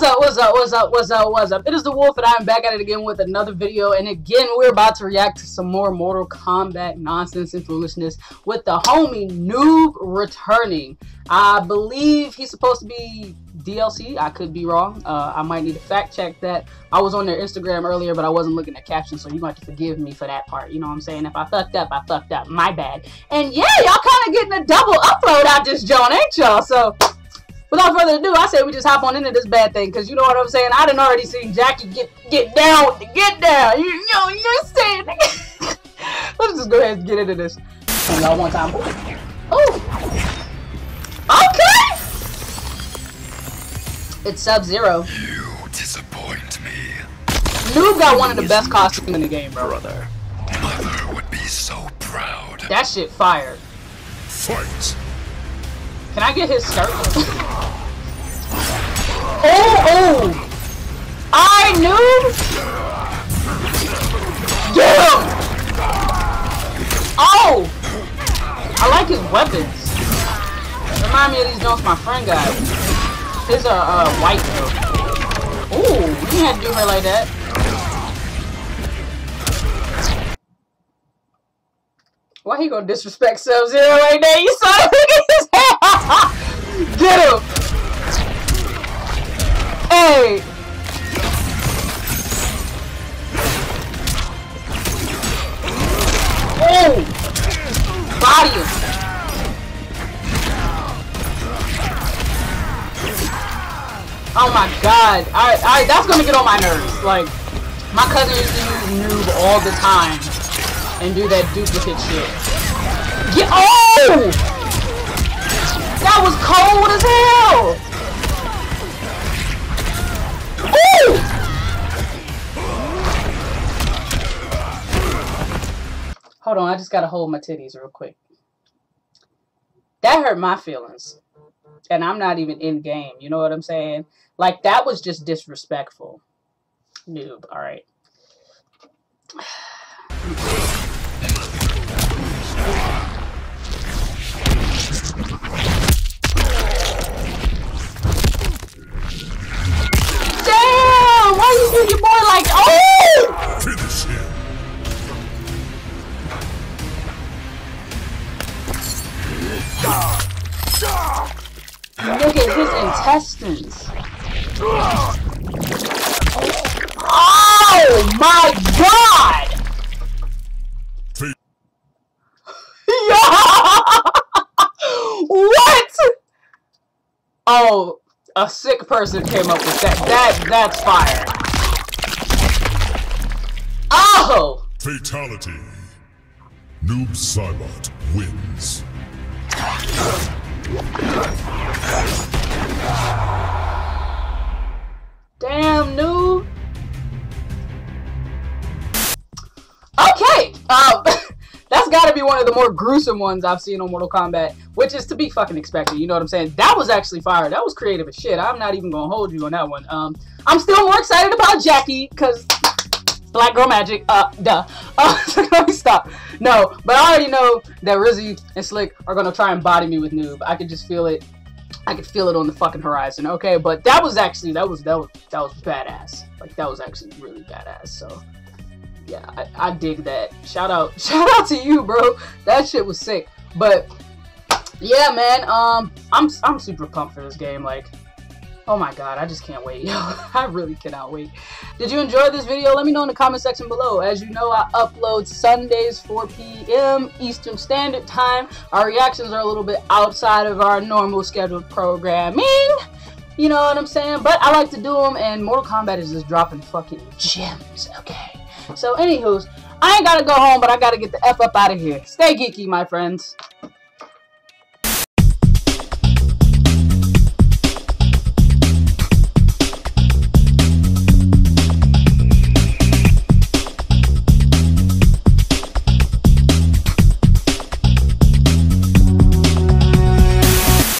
What's up, what's up, what's up, what's up, what's up? It is the Wolf and I'm back at it again with another video and again we're about to react to some more Mortal Kombat nonsense and foolishness with the homie Noob returning. I believe he's supposed to be DLC. I could be wrong. Uh, I might need to fact check that. I was on their Instagram earlier, but I wasn't looking at captions, so going to have to forgive me for that part. You know what I'm saying? If I fucked up, I fucked up. My bad. And yeah, y'all kind of getting a double upload out this joint, ain't y'all? So without further ado, I say we just hop on into this bad thing, because you know what I'm saying? I done already seen Jackie get get down with the get down. You, you know, you're saying. Let's just go ahead and get into this. Y'all one time. Oh. Okay. It's Sub-Zero. You disappoint me. Noob got one of the best costumes in the game, bro. Brother. Mother would be so proud. That shit fired. Fight! Can I get his skirt? oh, oh! I knew! Him! Oh! I like his weapons. Remind me of these notes my friend got. His are uh, white though. Ooh, you didn't to do her like that. Why he gonna disrespect Sub-Zero like that? You saw him his head! Get him! Hey! Oh! Body him! Oh my god. Alright, alright, that's gonna get on my nerves. Like, my cousin used to use noob all the time and do that duplicate shit. Get oh! That was cold as hell! Hold on, I just gotta hold my titties real quick. That hurt my feelings. And I'm not even in game, you know what I'm saying? Like, that was just disrespectful. Noob, alright. Damn! Look intestines. Oh my god! Fa- what? Oh, a sick person came up with that. That that's fire. Oh! Fatality. Noob Saibot wins. Um, that's got to be one of the more gruesome ones I've seen on Mortal Kombat, which is to be fucking expected. You know what I'm saying? That was actually fire. That was creative as shit. I'm not even gonna hold you on that one. Um, I'm still more excited about Jackie because Black Girl Magic. Uh, duh. Uh, let me stop. No, but I already know that Rizzy and Slick are gonna try and body me with Noob. I can just feel it. I could feel it on the fucking horizon. Okay, but that was actually that was that was that was badass. Like that was actually really badass. So yeah, I, I dig that. Shout out, shout out to you, bro. That shit was sick. But yeah, man. Um, I'm I'm super pumped for this game. Like, oh my god, I just can't wait. Yo, I really cannot wait. Did you enjoy this video? Let me know in the comment section below. As you know, I upload Sundays 4 p.m. Eastern Standard Time. Our reactions are a little bit outside of our normal scheduled programming. You know what I'm saying? But I like to do them, and Mortal Kombat is just dropping fucking gems, okay? So, anywho's, I ain't gotta go home, but I gotta get the F up out of here. Stay geeky, my friends.